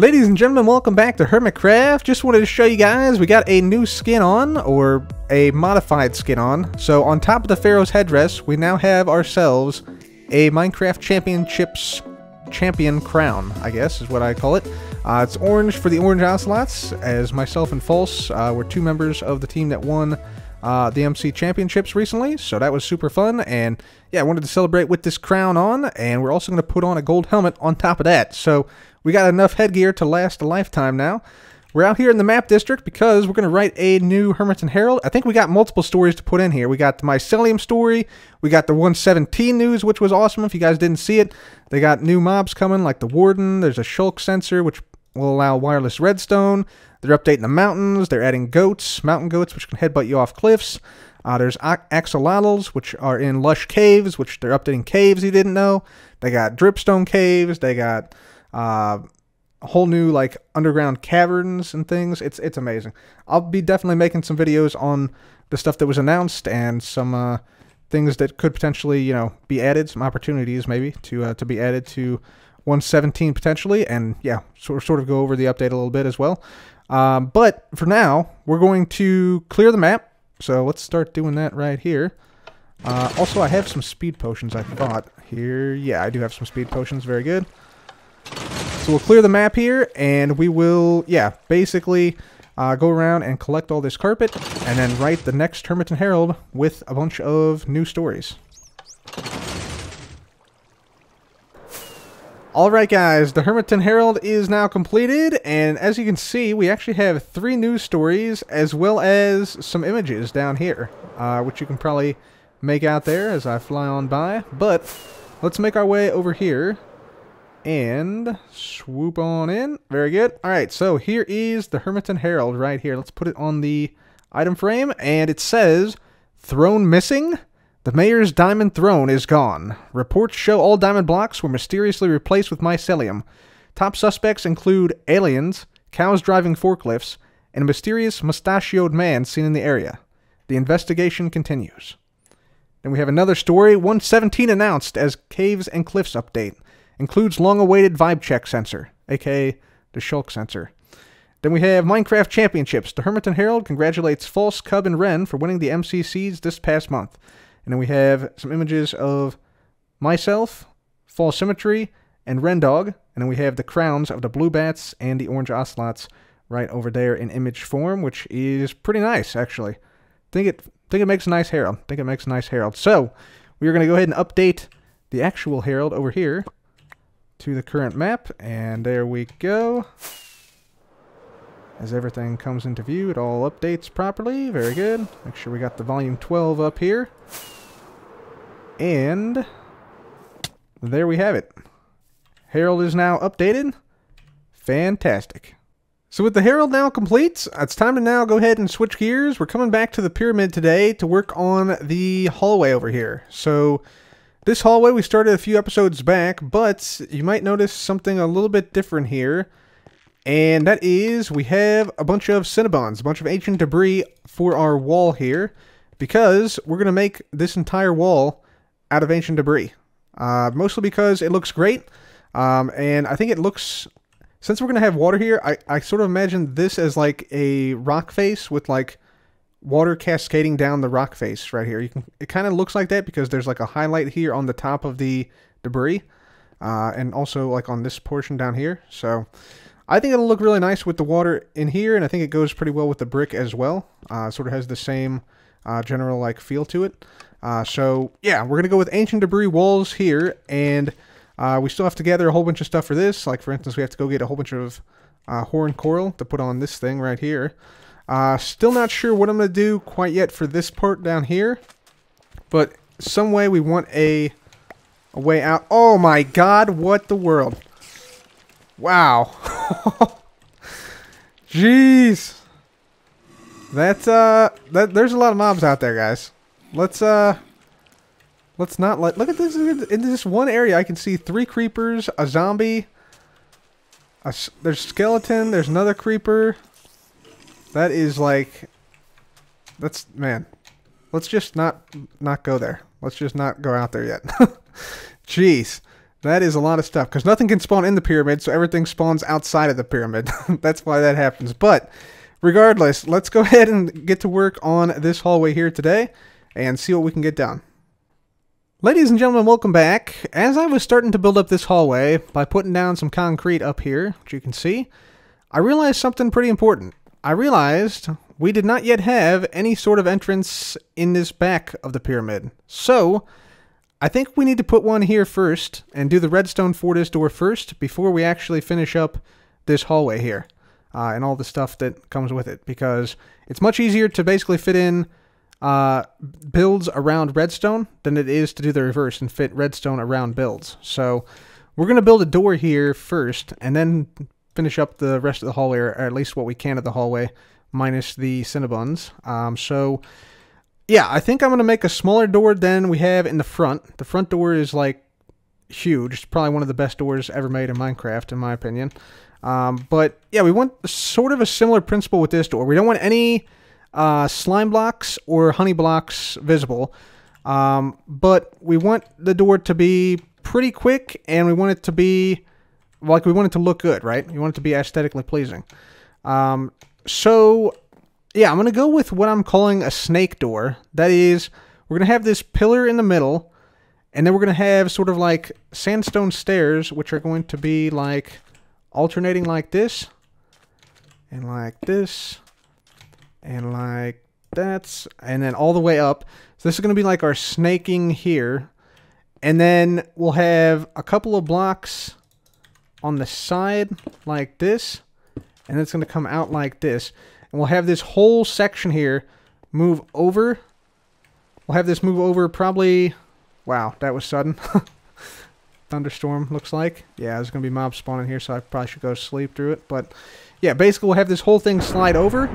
Ladies and gentlemen, welcome back to Hermitcraft. Just wanted to show you guys, we got a new skin on, or a modified skin on. So on top of the Pharaoh's headdress, we now have ourselves a Minecraft Championships champion crown, I guess is what I call it. Uh, it's orange for the Orange Ocelots, as myself and False uh, were two members of the team that won uh, the MC Championships recently, so that was super fun. And yeah, I wanted to celebrate with this crown on, and we're also going to put on a gold helmet on top of that. So we got enough headgear to last a lifetime now. We're out here in the map district because we're going to write a new Hermiton Herald. I think we got multiple stories to put in here. We got the Mycelium story. We got the 117 news, which was awesome. If you guys didn't see it, they got new mobs coming like the Warden. There's a Shulk sensor, which will allow wireless redstone. They're updating the mountains. They're adding goats, mountain goats, which can headbutt you off cliffs. Uh, there's axolotls, which are in lush caves, which they're updating caves you didn't know. They got dripstone caves. They got uh, whole new like underground caverns and things. It's it's amazing. I'll be definitely making some videos on the stuff that was announced and some uh, things that could potentially you know be added, some opportunities maybe to uh, to be added to 117 potentially, and yeah, sort sort of go over the update a little bit as well. Um, but for now, we're going to clear the map. So let's start doing that right here. Uh, also, I have some speed potions, I thought. Here, yeah, I do have some speed potions. Very good. So we'll clear the map here, and we will, yeah, basically uh, go around and collect all this carpet, and then write the next Hermiton Herald with a bunch of new stories. Alright guys, the Hermiton Herald is now completed, and as you can see, we actually have three news stories, as well as some images down here, uh, which you can probably make out there as I fly on by. But, let's make our way over here, and swoop on in. Very good. Alright, so here is the Hermiton Herald right here. Let's put it on the item frame, and it says, Throne Missing? The mayor's diamond throne is gone. Reports show all diamond blocks were mysteriously replaced with mycelium. Top suspects include aliens, cows driving forklifts, and a mysterious mustachioed man seen in the area. The investigation continues. Then we have another story 117 announced as Caves and Cliffs update. Includes long awaited vibe check sensor, aka the Shulk sensor. Then we have Minecraft Championships. The Hermiton Herald congratulates False, Cub, and Ren for winning the MCCs this past month. And then we have some images of myself, False Symmetry, and Rendog. And then we have the crowns of the Blue Bats and the Orange Ocelots right over there in image form, which is pretty nice, actually. Think it think it makes a nice herald. Think it makes a nice herald. So we're going to go ahead and update the actual herald over here to the current map. And there we go. As everything comes into view, it all updates properly. Very good. Make sure we got the volume 12 up here. And there we have it. Herald is now updated. Fantastic. So with the Herald now complete, it's time to now go ahead and switch gears. We're coming back to the pyramid today to work on the hallway over here. So this hallway we started a few episodes back, but you might notice something a little bit different here. And that is, we have a bunch of Cinnabons, a bunch of ancient debris for our wall here, because we're going to make this entire wall out of ancient debris. Uh, mostly because it looks great, um, and I think it looks, since we're going to have water here, I, I sort of imagine this as like a rock face with like water cascading down the rock face right here. You can It kind of looks like that because there's like a highlight here on the top of the debris, uh, and also like on this portion down here. So I think it'll look really nice with the water in here, and I think it goes pretty well with the brick as well. Uh, sort of has the same uh, general like feel to it. Uh, so yeah, we're gonna go with ancient debris walls here, and uh, we still have to gather a whole bunch of stuff for this. Like for instance, we have to go get a whole bunch of uh, horn coral to put on this thing right here. Uh, still not sure what I'm gonna do quite yet for this part down here, but some way we want a, a way out. Oh my God! What the world? Wow. Jeez. That's uh that there's a lot of mobs out there, guys. Let's uh let's not let look at this in this one area I can see three creepers, a zombie, a, there's skeleton, there's another creeper. That is like that's man. Let's just not not go there. Let's just not go out there yet. Jeez. That is a lot of stuff because nothing can spawn in the pyramid, so everything spawns outside of the pyramid. That's why that happens. But regardless, let's go ahead and get to work on this hallway here today and see what we can get done. Ladies and gentlemen, welcome back. As I was starting to build up this hallway by putting down some concrete up here, which you can see, I realized something pretty important. I realized we did not yet have any sort of entrance in this back of the pyramid. So, I think we need to put one here first and do the redstone fortress door first before we actually finish up this hallway here uh, and all the stuff that comes with it because it's much easier to basically fit in uh, builds around redstone than it is to do the reverse and fit redstone around builds. So we're going to build a door here first and then finish up the rest of the hallway or at least what we can of the hallway minus the Cinnabons. Um, so yeah, I think I'm going to make a smaller door than we have in the front. The front door is like huge. It's probably one of the best doors ever made in Minecraft, in my opinion. Um, but yeah, we want sort of a similar principle with this door. We don't want any uh, slime blocks or honey blocks visible. Um, but we want the door to be pretty quick and we want it to be like we want it to look good, right? We want it to be aesthetically pleasing. Um, so yeah, I'm going to go with what I'm calling a snake door. That is, we're going to have this pillar in the middle, and then we're going to have sort of like sandstone stairs, which are going to be like alternating like this, and like this, and like that, and then all the way up. So this is going to be like our snaking here. And then we'll have a couple of blocks on the side like this, and it's going to come out like this. And we'll have this whole section here move over. We'll have this move over probably... Wow, that was sudden. Thunderstorm, looks like. Yeah, there's going to be mob spawning here, so I probably should go sleep through it. But, yeah, basically we'll have this whole thing slide over.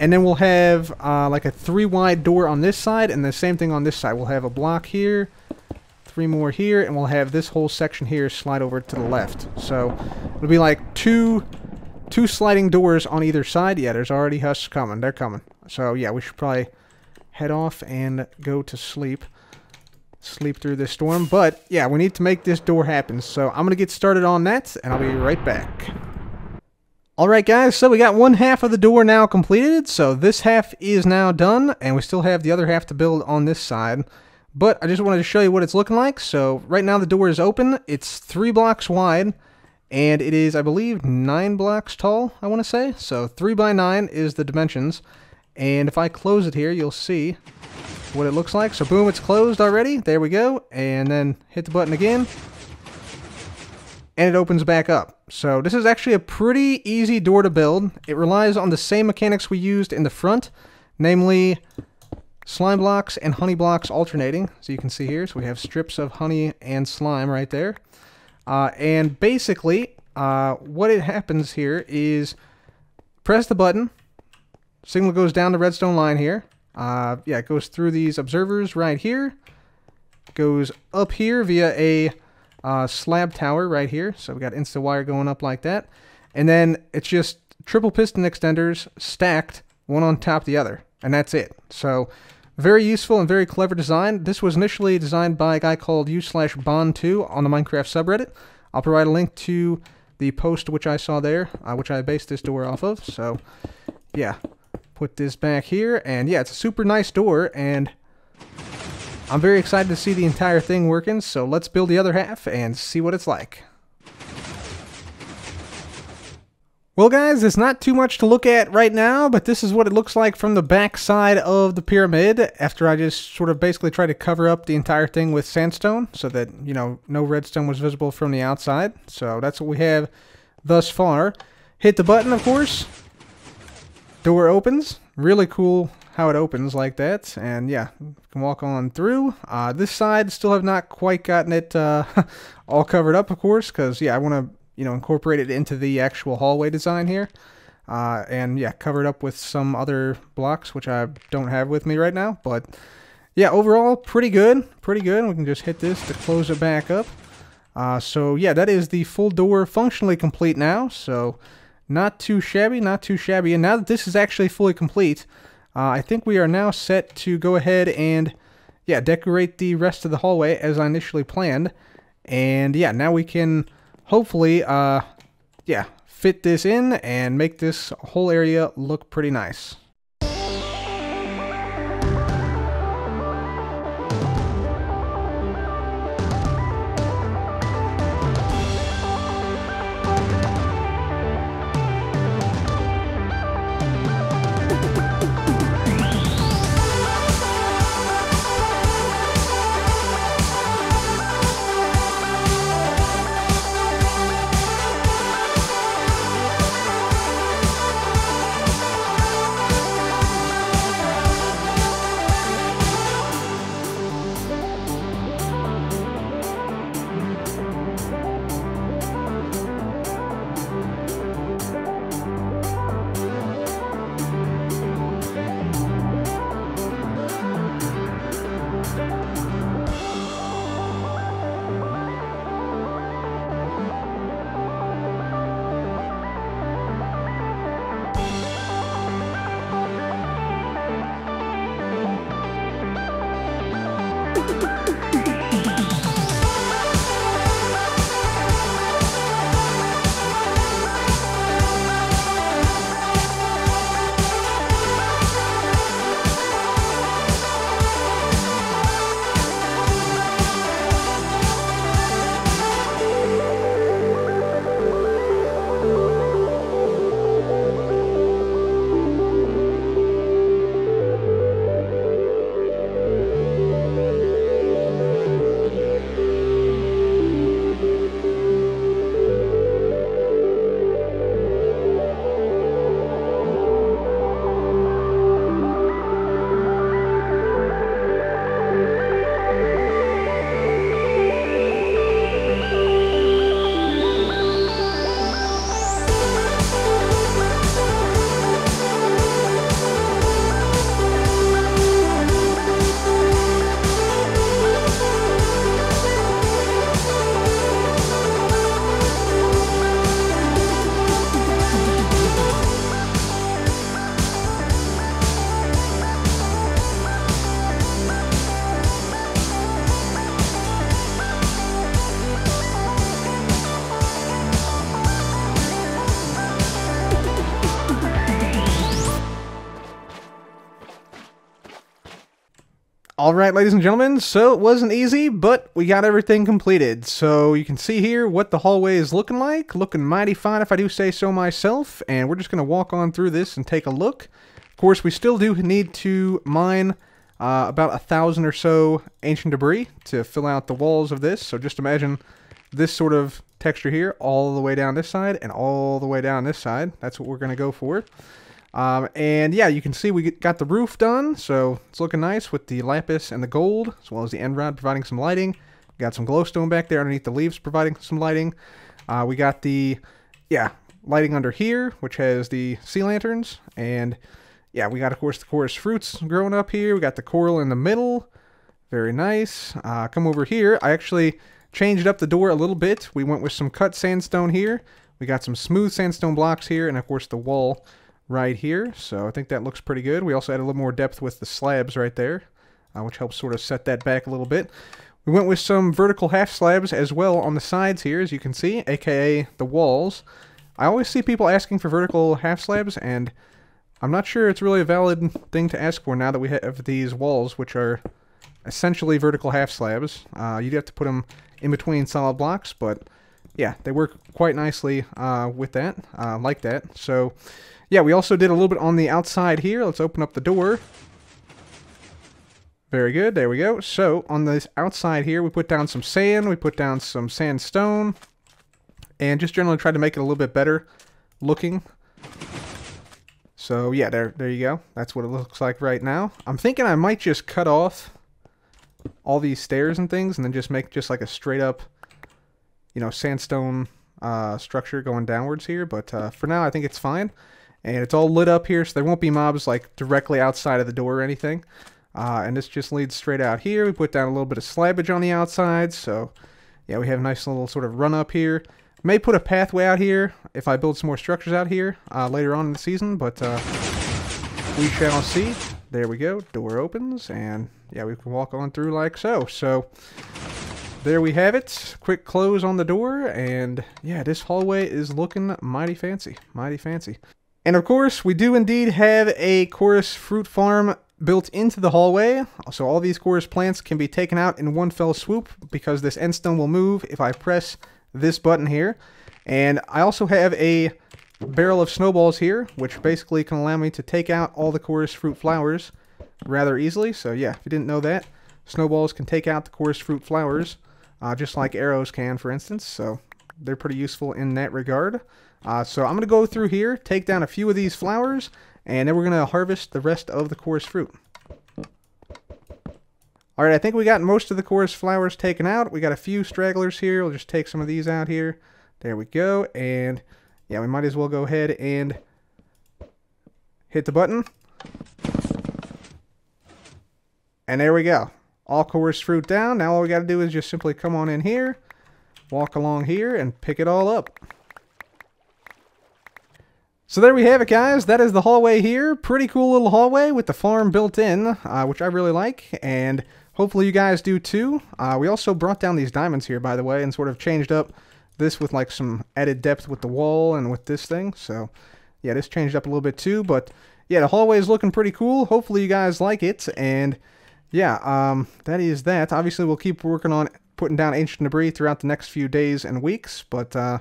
And then we'll have uh, like a three wide door on this side, and the same thing on this side. We'll have a block here, three more here, and we'll have this whole section here slide over to the left. So it'll be like two two sliding doors on either side. Yeah, there's already husks coming. They're coming. So, yeah, we should probably head off and go to sleep. Sleep through this storm. But, yeah, we need to make this door happen. So, I'm going to get started on that, and I'll be right back. Alright guys, so we got one half of the door now completed, so this half is now done, and we still have the other half to build on this side. But I just wanted to show you what it's looking like. So right now the door is open, it's three blocks wide, and it is, I believe, nine blocks tall, I want to say. So three by nine is the dimensions. And if I close it here, you'll see what it looks like. So boom, it's closed already. There we go. And then hit the button again. And it opens back up. So this is actually a pretty easy door to build. It relies on the same mechanics we used in the front, namely slime blocks and honey blocks alternating. So you can see here, so we have strips of honey and slime right there. Uh, and basically, uh, what it happens here is press the button, signal goes down the redstone line here. Uh, yeah, it goes through these observers right here, goes up here via a uh, slab tower right here. So we got insta wire going up like that. And then it's just triple piston extenders stacked one on top of the other. And that's it. So very useful and very clever design. This was initially designed by a guy called u slash Bonn2 on the Minecraft subreddit. I'll provide a link to the post which I saw there, uh, which I based this door off of. So, yeah, put this back here. And yeah, it's a super nice door, and I'm very excited to see the entire thing working. So let's build the other half and see what it's like. Well guys, it's not too much to look at right now, but this is what it looks like from the back side of the pyramid after I just sort of basically tried to cover up the entire thing with sandstone so that, you know, no redstone was visible from the outside. So that's what we have thus far. Hit the button, of course. Door opens. Really cool how it opens like that. And yeah, can walk on through. Uh, this side still have not quite gotten it uh, all covered up, of course, because yeah, I want to you know, incorporated into the actual hallway design here. Uh, and yeah, covered up with some other blocks, which I don't have with me right now. But yeah, overall, pretty good. Pretty good. We can just hit this to close it back up. Uh, so yeah, that is the full door functionally complete now. So not too shabby, not too shabby. And now that this is actually fully complete, uh, I think we are now set to go ahead and yeah, decorate the rest of the hallway as I initially planned. And yeah, now we can hopefully, uh, yeah, fit this in and make this whole area look pretty nice. All right, ladies and gentlemen, so it wasn't easy, but we got everything completed. So you can see here what the hallway is looking like. Looking mighty fine if I do say so myself. And we're just going to walk on through this and take a look. Of course, we still do need to mine uh, about a thousand or so ancient debris to fill out the walls of this. So just imagine this sort of texture here all the way down this side and all the way down this side. That's what we're going to go for. Um, and yeah, you can see we got the roof done, so it's looking nice with the lapis and the gold, as well as the end rod providing some lighting. got some glowstone back there underneath the leaves providing some lighting. Uh, we got the, yeah, lighting under here, which has the sea lanterns. And yeah, we got, of course, the chorus fruits growing up here. We got the coral in the middle. Very nice. Uh, come over here. I actually changed up the door a little bit. We went with some cut sandstone here. We got some smooth sandstone blocks here, and of course the wall right here. So I think that looks pretty good. We also added a little more depth with the slabs right there, uh, which helps sort of set that back a little bit. We went with some vertical half slabs as well on the sides here, as you can see, aka the walls. I always see people asking for vertical half slabs, and I'm not sure it's really a valid thing to ask for now that we have these walls, which are essentially vertical half slabs. Uh, you'd have to put them in between solid blocks, but yeah, they work quite nicely uh, with that, uh, like that. So yeah, we also did a little bit on the outside here. Let's open up the door. Very good. There we go. So, on this outside here, we put down some sand. We put down some sandstone. And just generally tried to make it a little bit better looking. So, yeah, there, there you go. That's what it looks like right now. I'm thinking I might just cut off all these stairs and things and then just make just like a straight up, you know, sandstone uh, structure going downwards here. But uh, for now, I think it's fine. And it's all lit up here so there won't be mobs like directly outside of the door or anything. Uh, and this just leads straight out here. We put down a little bit of slabbage on the outside so yeah we have a nice little sort of run up here. May put a pathway out here if I build some more structures out here uh, later on in the season but uh, we shall see. There we go. Door opens and yeah we can walk on through like so. So there we have it. Quick close on the door, and yeah, this hallway is looking mighty fancy. Mighty fancy. And of course, we do indeed have a chorus fruit farm built into the hallway. So all these chorus plants can be taken out in one fell swoop because this end stone will move if I press this button here. And I also have a barrel of snowballs here, which basically can allow me to take out all the chorus fruit flowers rather easily. So yeah, if you didn't know that, snowballs can take out the chorus fruit flowers uh, just like arrows can, for instance. So they're pretty useful in that regard. Uh, so I'm going to go through here, take down a few of these flowers, and then we're going to harvest the rest of the chorus fruit. Alright, I think we got most of the chorus flowers taken out. We got a few stragglers here. We'll just take some of these out here. There we go. And yeah, we might as well go ahead and hit the button. And there we go all chorus fruit down. Now all we got to do is just simply come on in here, walk along here, and pick it all up. So there we have it, guys. That is the hallway here. Pretty cool little hallway with the farm built in, uh, which I really like, and hopefully you guys do too. Uh, we also brought down these diamonds here, by the way, and sort of changed up this with like some added depth with the wall and with this thing. So yeah, this changed up a little bit too, but yeah, the hallway is looking pretty cool. Hopefully you guys like it, and yeah, um, that is that. Obviously, we'll keep working on putting down ancient debris throughout the next few days and weeks, but uh,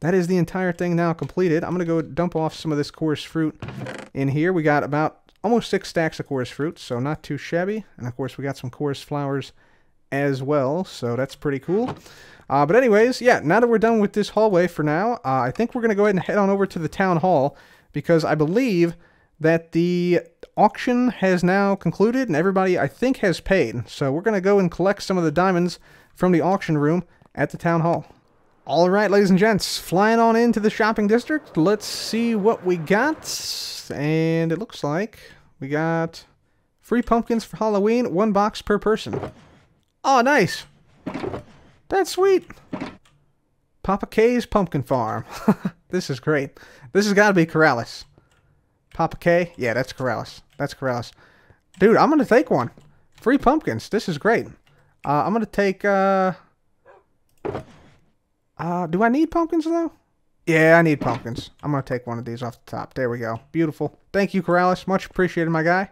that is the entire thing now completed. I'm going to go dump off some of this chorus fruit in here. We got about almost six stacks of chorus fruit, so not too shabby. And of course, we got some chorus flowers as well, so that's pretty cool. Uh, but anyways, yeah, now that we're done with this hallway for now, uh, I think we're going to go ahead and head on over to the town hall because I believe that the auction has now concluded and everybody, I think, has paid. So we're going to go and collect some of the diamonds from the auction room at the town hall. All right, ladies and gents, flying on into the shopping district. Let's see what we got. And it looks like we got free pumpkins for Halloween, one box per person. Oh, nice. That's sweet. Papa K's Pumpkin Farm. this is great. This has got to be Keralis. Papa K? Yeah, that's Keralis. That's Keralis. Dude, I'm going to take one. Free pumpkins. This is great. Uh, I'm going to take... Uh, uh, do I need pumpkins, though? Yeah, I need pumpkins. I'm going to take one of these off the top. There we go. Beautiful. Thank you, Keralis. Much appreciated, my guy.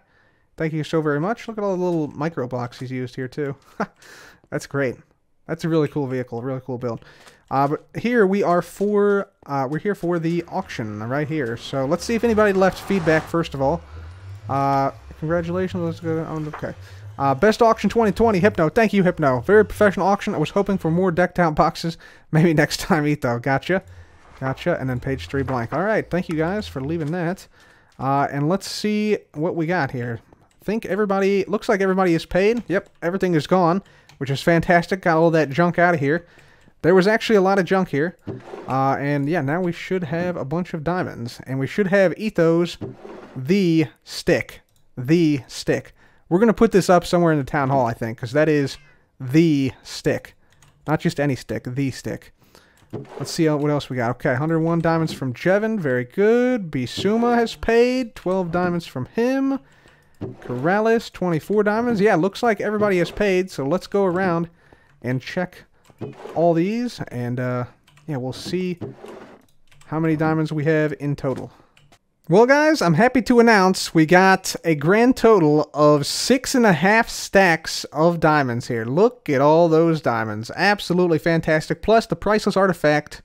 Thank you so very much. Look at all the little micro blocks he's used here, too. That's great. That's a really cool vehicle. Really cool build. Uh, but here we are for, uh, we're here for the auction right here. So let's see if anybody left feedback first of all. Uh, congratulations. Let's go. Okay. Uh, best auction 2020, Hypno. Thank you, Hypno. Very professional auction. I was hoping for more decked out boxes. Maybe next time, Etho. Gotcha. Gotcha. And then page three blank. All right. Thank you guys for leaving that. Uh, and let's see what we got here. Think everybody, looks like everybody is paid. Yep. Everything is gone, which is fantastic. Got all that junk out of here. There was actually a lot of junk here. Uh, and yeah, now we should have a bunch of diamonds. And we should have Etho's the stick. The stick. We're going to put this up somewhere in the town hall, I think, because that is the stick. Not just any stick, the stick. Let's see what else we got. Okay, 101 diamonds from Jevin. Very good. Xisuma has paid. 12 diamonds from him. Keralis, 24 diamonds. Yeah, looks like everybody has paid, so let's go around and check all these, and uh, yeah, we'll see how many diamonds we have in total. Well, guys, I'm happy to announce we got a grand total of six and a half stacks of diamonds here. Look at all those diamonds. Absolutely fantastic. Plus the priceless artifact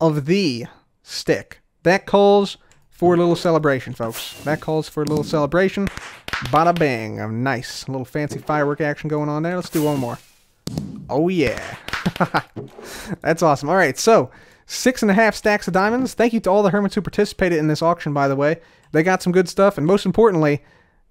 of the stick. That calls for a little celebration, folks. That calls for a little celebration. Bada bang. A nice little fancy firework action going on there. Let's do one more. Oh, yeah. That's awesome. All right, so six and a half stacks of diamonds. Thank you to all the hermits who participated in this auction, by the way. They got some good stuff, and most importantly,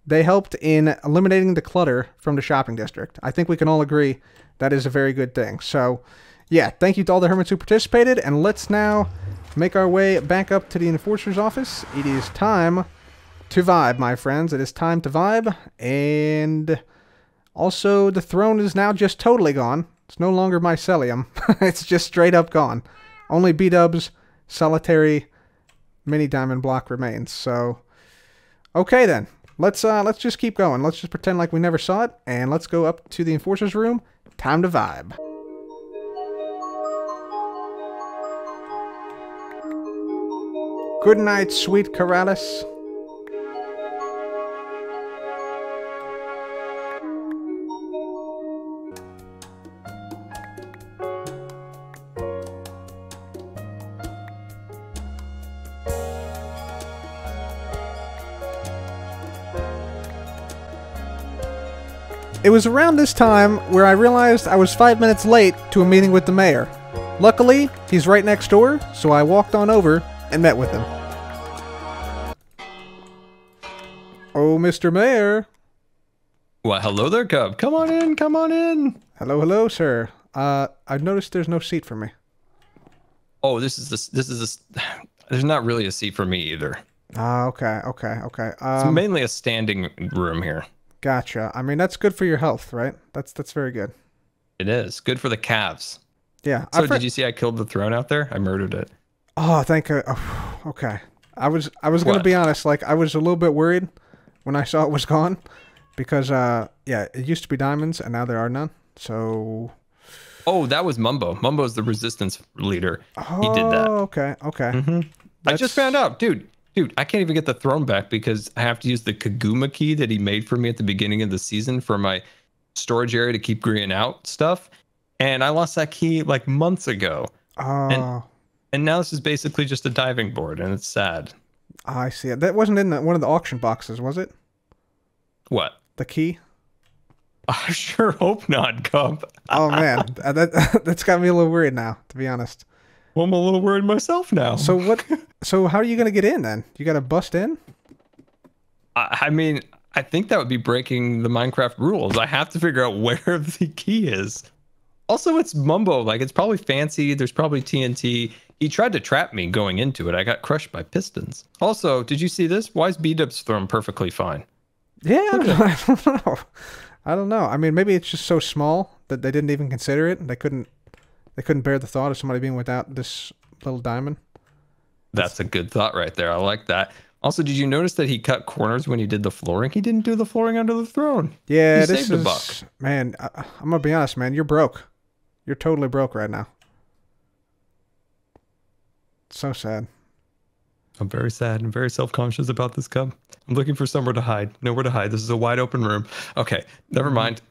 they helped in eliminating the clutter from the shopping district. I think we can all agree that is a very good thing. So, yeah, thank you to all the hermits who participated, and let's now make our way back up to the enforcer's office. It is time to vibe, my friends. It is time to vibe, and also the throne is now just totally gone. It's no longer mycelium. it's just straight up gone. Only B-dubs, solitary mini diamond block remains. So, okay then. Let's uh, let's just keep going. Let's just pretend like we never saw it, and let's go up to the enforcer's room. Time to vibe. Good night, sweet Keralis. It was around this time where I realized I was five minutes late to a meeting with the mayor. Luckily, he's right next door, so I walked on over and met with him. Oh, Mr. Mayor. Well, hello there, Cub. Come on in, come on in. Hello, hello, sir. Uh, I've noticed there's no seat for me. Oh, this is this this is this. There's not really a seat for me either. Ah, okay, okay, okay. It's Um, mainly a standing room here. Gotcha. I mean, that's good for your health, right? That's that's very good. It is good for the calves. Yeah. So did you see I killed the throne out there? I murdered it. Oh, thank you. Oh, okay. I was I was gonna What? be honest. Like I was a little bit worried when I saw it was gone, because uh yeah, it used to be diamonds and now there are none. So Oh, that was Mumbo. Mumbo's the resistance leader. oh, He did that. Okay, okay. hmm I just found out, dude. Dude, I can't even get the throne back because I have to use the Kaguma key that he made for me at the beginning of the season for my storage area to keep greening out stuff. And I lost that key like months ago. Oh, And now this is basically just a diving board, and it's sad. I see it. That wasn't in the, one of the auction boxes, was it? What? The key. I sure hope not, Cub. Oh man, Uh, that that's got me a little worried now, to be honest. Well, I'm a little worried myself now. So what? so how are you gonna get in then? You gotta bust in? I, I mean, I think that would be breaking the Minecraft rules. I have to figure out where the key is. Also, it's Mumbo. Like, it's probably fancy. There's probably TNT. He tried to trap me going into it. I got crushed by pistons. Also, did you see this? Why is B-Dub's throne perfectly fine? Yeah, I don't, I don't know. I don't know. I mean, maybe it's just so small that they didn't even consider it. They couldn't. They couldn't bear the thought of somebody being without this little diamond. That's a good thought right there. I like that. Also, did you notice that he cut corners when he did the flooring? He didn't do the flooring under the throne. Yeah, He this saved a buck. man. I, I'm gonna be honest, man. You're broke. You're totally broke right now. So sad. I'm very sad and very self-conscious about this cub. I'm looking for somewhere to hide. Nowhere to hide. This is a wide open room. Okay, never Mm-hmm. mind.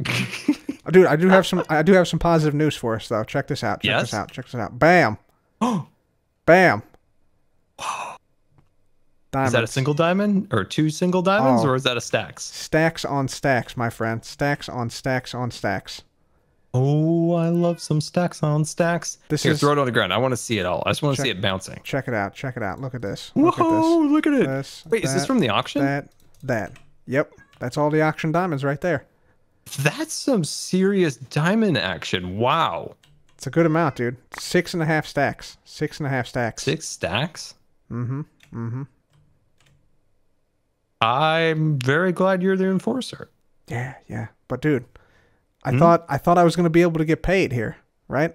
Uh, Dude, I do have some. I do have some positive news for us, though. Check this out. Check this out. Check this out. Bam, bam. is that a single diamond or two single diamonds Oh. or is that a stacks? Stacks on stacks, my friend. Stacks on stacks on stacks. Oh, I love some stacks on stacks. This Here, is- throw it on the ground. I want to see it all. I just want to see it bouncing. Check it out. Check it out. Look at this. Look Whoa, look at at it. this. This. Wait, is this from the auction? that? That. Yep. That's all the auction diamonds right there. That's some serious diamond action. Wow. It's a good amount, dude. Six and a half stacks. Six and a half stacks. Six stacks? Mm-hmm. Mm-hmm. I'm very glad you're the enforcer. Yeah, yeah. But dude, I Hmm? thought I thought I was gonna be able to get paid here, right?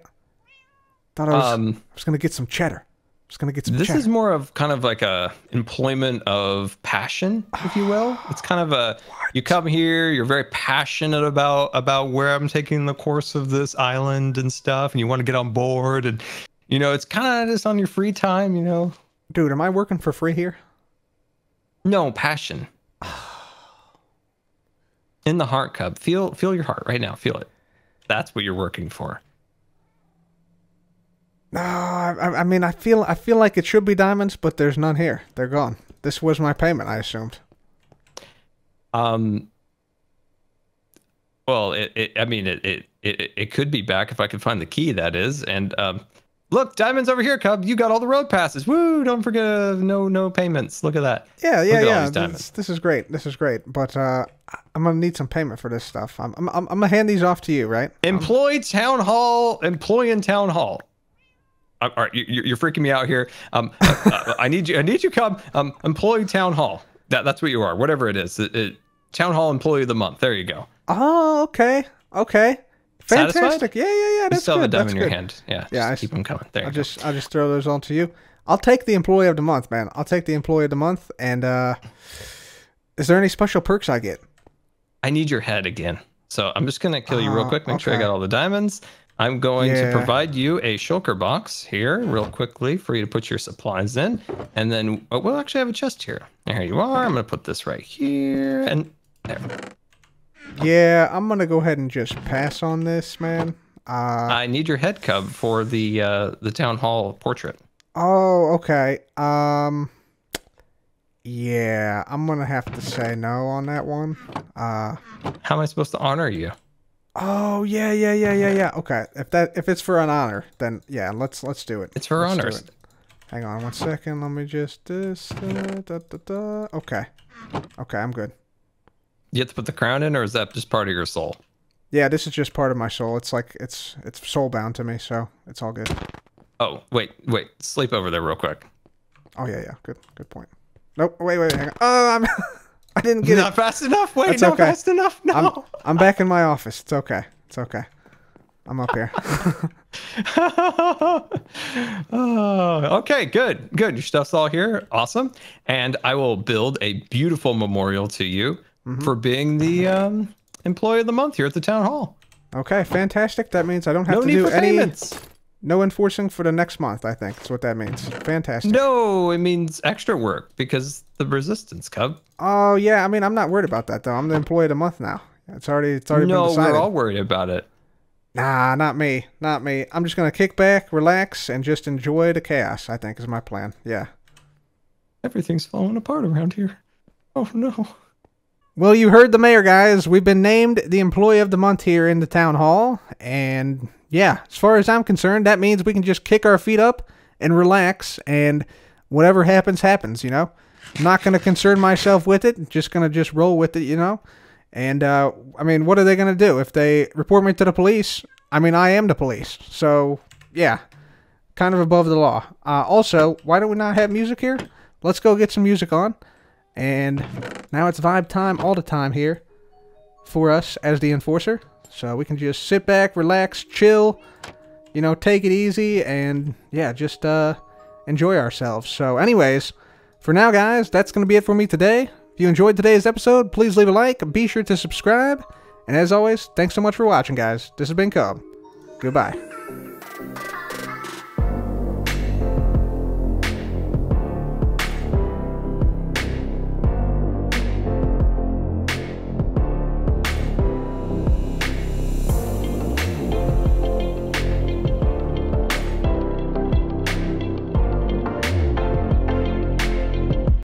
Thought I was Um, I was gonna get some cheddar. Was gonna get some This cheddar. is more of kind of like a employment of passion, if you will. It's kind of a you come here, you're very passionate about about where I'm taking the course of this island and stuff, and you want to get on board, and you know it's kind of just on your free time, you know. Dude, am I working for free here? No passion. In the heart, cub. Feel feel your heart right now. Feel it. That's what you're working for. No, I, I mean I feel I feel like it should be diamonds, but there's none here. They're gone. This was my payment, I assumed. Um. Well, it, it I mean, it, it it it could be back if I could find the key. That is, and um, look, diamonds over here, Cub. You got all the road passes. Woo! Don't forget uh, no no payments. Look at that. Yeah, yeah, Look at all yeah. This, this is great. This is great. But uh, I'm gonna need some payment for this stuff. I'm I'm I'm, I'm gonna hand these off to you, right? Employee town hall. Employee in town hall. Uh, All right, you, you- you're freaking me out here. Um, uh, uh, I need you. I need you. Come. Um, employee town hall. That that's what you are. Whatever it is. It, it, town hall employee of the month. There you go. Oh, okay, okay. Satisfied? Fantastic. Yeah, yeah, yeah. You That's still have a good. dime That's in your good. hand. Yeah. Yeah, Just I keep them coming. There. Go. just I'll just throw those on to you. I'll take the employee of the month, man. I'll take the employee of the month. And uh, is there any special perks I get? I need your head again. So I'm just gonna kill you real Oh, quick. Make sure I got all the diamonds. I'm going Yeah. to provide you a shulker box here, real quickly, for you to put your supplies in, and then oh, we'll actually have a chest here. There you are. I'm gonna put this right here, and there. Yeah, I'm gonna go ahead and just pass on this, man. Uh, I need your head cub for the uh, the town hall portrait. oh, okay. Um, yeah, I'm gonna have to say no on that one. Uh, How am I supposed to honor you? Oh yeah, yeah, yeah, yeah, yeah. Okay, if that if it's for an honor, then yeah, let's let's do it. It's for Let's honors. it. Hang on one second. Let me just this. Uh, da, da, da. Okay, okay, I'm good. You have to put the crown in, or is that just part of your soul? Yeah, this is just part of my soul. It's like it's it's soul bound to me, so it's all good. Oh, wait, wait. Sleep over there real quick. Oh yeah, yeah, good, good point. Nope, wait, wait, hang on. Oh, I'm, I didn't get not it. fast enough. Wait, That's not okay. fast enough. I'm, No. I'm back in my office. It's okay. It's okay. I'm up here. oh, okay, good, good. Your stuff's all here. Awesome. And I will build a beautiful memorial to you Mm-hmm. for being the um, employee of the month here at the town hall. okay, fantastic. That means I don't have No to need do for any payments. No enforcing for the next month. I think that's what that means. Fantastic. No, it means extra work because the resistance cub. Oh yeah, I mean I'm not worried about that though. I'm the employee of the month now. It's already it's already No, been decided. we're all worried about it. Nah, not me. Not me. I'm just gonna kick back, relax, and just enjoy the chaos. I think is my plan. Yeah. Everything's falling apart around here. Oh no. Well, you heard the mayor, guys. We've been named the employee of the month here in the town hall. And yeah, as far as I'm concerned, that means we can just kick our feet up and relax. And whatever happens, happens, you know? I'm not going to concern myself with it. Just going to just roll with it, you know? And, uh, I mean, what are they going to do? If they report me to the police, I mean, I am the police. So, yeah, kind of above the law. Uh, also, why don't we not have music here? Let's go get some music on. And now it's vibe time all the time here for us as the enforcer. So we can just sit back, relax, chill, you know, take it easy, and yeah, just uh, enjoy ourselves. So, anyways, for now, guys, that's going to be it for me today. If you enjoyed today's episode, please leave a like, be sure to subscribe, and as always, thanks so much for watching, guys. This has been Cub. Goodbye.